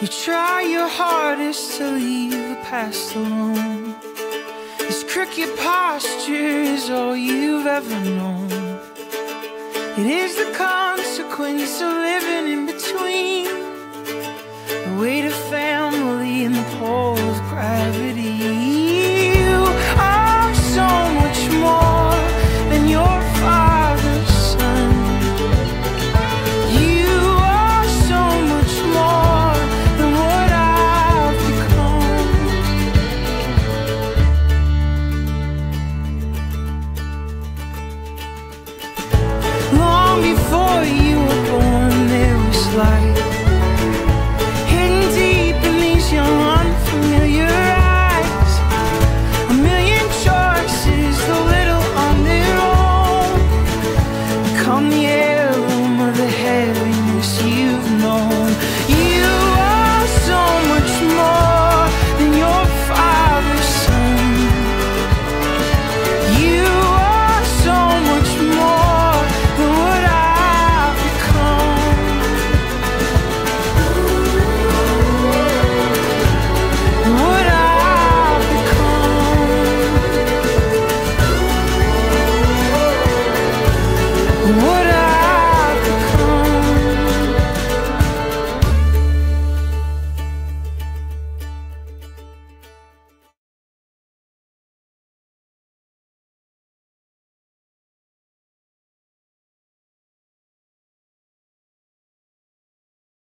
You try your hardest to leave the past alone. This crooked posture is all you've ever known. It is the consequence of. What